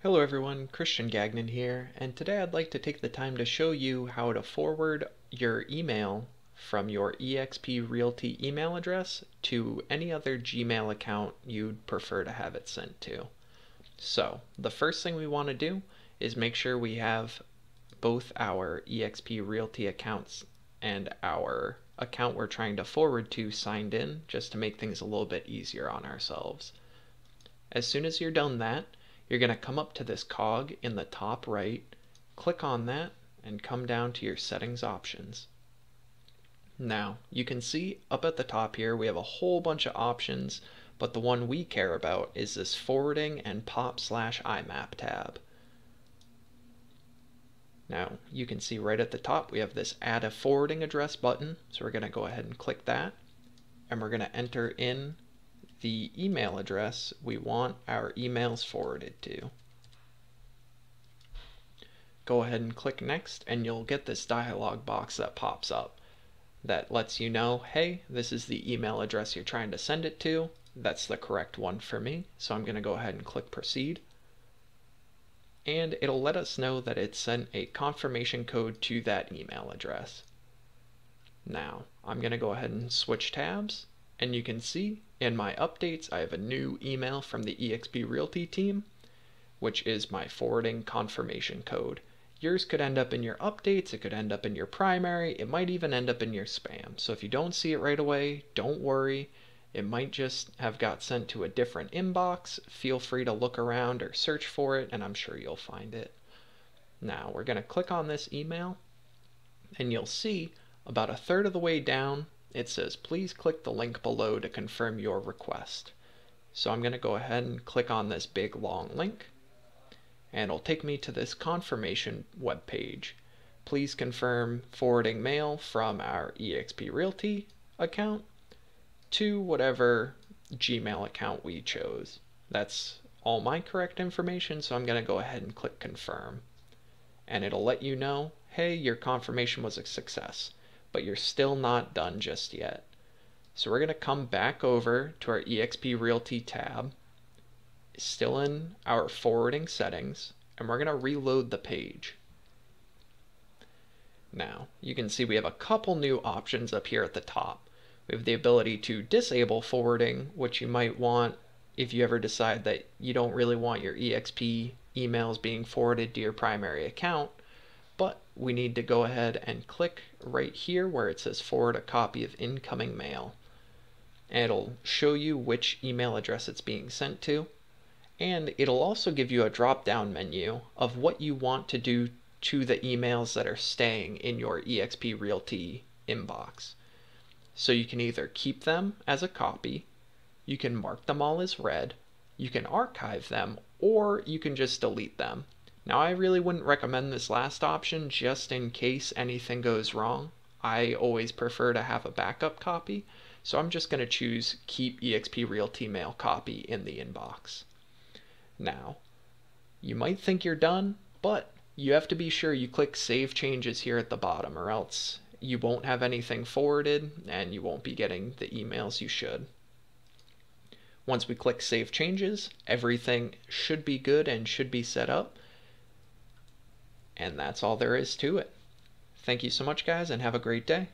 Hello everyone, Christian Gagnon here, and today I'd like to take the time to show you how to forward your email from your eXp Realty email address to any other Gmail account you'd prefer to have it sent to. So, the first thing we want to do is make sure we have both our eXp Realty accounts and our account we're trying to forward to signed in, just to make things a little bit easier on ourselves. As soon as you're done that, you're going to come up to this cog in the top right, click on that, and come down to your settings options. Now, you can see up at the top here we have a whole bunch of options, but the one we care about is this forwarding and pop slash IMAP tab. Now, you can see right at the top we have this add a forwarding address button, so we're going to go ahead and click that, and we're going to enter in the email address we want our emails forwarded to. Go ahead and click next and you'll get this dialog box that pops up that lets you know, hey, this is the email address you're trying to send it to. That's the correct one for me. So I'm going to go ahead and click proceed. And it'll let us know that it sent a confirmation code to that email address. Now, I'm going to go ahead and switch tabs and you can see in my updates, I have a new email from the eXp Realty team, which is my forwarding confirmation code. Yours could end up in your updates, it could end up in your primary, it might even end up in your spam. So if you don't see it right away, don't worry. It might just have got sent to a different inbox. Feel free to look around or search for it, and I'm sure you'll find it. Now, we're going to click on this email, and you'll see about a third of the way down, it says please click the link below to confirm your request. So I'm going to go ahead and click on this big long link and it'll take me to this confirmation web page. Please confirm forwarding mail from our eXp Realty account to whatever Gmail account we chose. That's all my correct information, so I'm going to go ahead and click confirm. And it'll let you know, hey, your confirmation was a success but you're still not done just yet. So we're going to come back over to our eXp Realty tab, still in our forwarding settings, and we're going to reload the page. Now, you can see we have a couple new options up here at the top. We have the ability to disable forwarding, which you might want if you ever decide that you don't really want your EXP emails being forwarded to your primary account but we need to go ahead and click right here where it says forward a copy of incoming mail. It'll show you which email address it's being sent to. And it'll also give you a drop down menu of what you want to do to the emails that are staying in your eXp Realty inbox. So you can either keep them as a copy, you can mark them all as read, you can archive them, or you can just delete them. Now I really wouldn't recommend this last option just in case anything goes wrong. I always prefer to have a backup copy, so I'm just going to choose keep eXp Realty Mail copy in the inbox. Now, you might think you're done, but you have to be sure you click Save Changes here at the bottom or else you won't have anything forwarded and you won't be getting the emails you should. Once we click Save Changes, everything should be good and should be set up. And that's all there is to it. Thank you so much, guys, and have a great day.